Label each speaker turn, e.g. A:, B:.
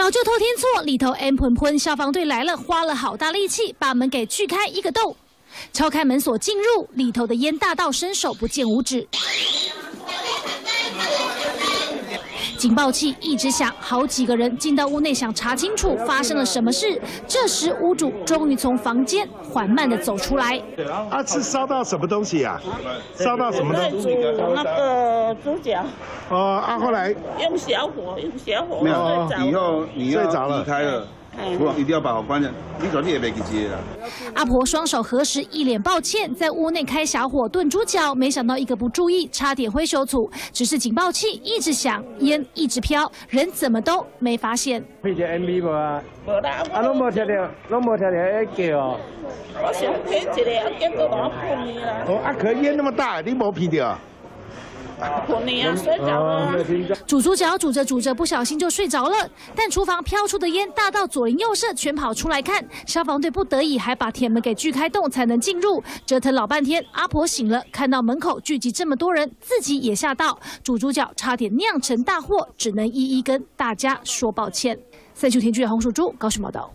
A: 好就偷听错，里头 M 喷喷，消防队来了，花了好大力气把门给锯开一个洞，敲开门锁进入，里头的烟大到伸手不见五指。警报器一直响，好几个人进到屋内想查清楚发生了什么事。这时屋主终于从房间缓慢的走出来。
B: 啊，是烧到什么东西啊？烧到什么东西？
C: 那个猪脚。
B: 哦，啊，后来
C: 用小火，用小火。
D: 没有，以后你要
B: 睡着了
D: 离开了。我一定要把我关着，你也没给接了。
A: 阿婆双手合十，一脸抱歉，在屋内开小火炖猪脚，没想到一个不注意，差点灰手土。只是警报器一直响，烟一直飘，人怎么都没发现。
E: 配只 MV 无啊？
C: 无啦，
E: 啊，拢无听到，拢无听到迄叫哦。
C: 我想配一个，结果我喷你啦。
B: 哦，啊，可烟那么大，你没闻到？
C: 喷你啊，睡着了。
A: 煮脚煮着煮着，不小心就睡着了。但厨房飘出的烟大到左邻右舍全跑出来看，消防队不得已还把铁门给锯开洞才能进入。折腾老半天，阿婆醒了，看到门口聚集这么多人，自己也吓到，煮猪脚差点酿成大祸，只能一一跟大家说抱歉。三九天剧洪淑珠高雄报道。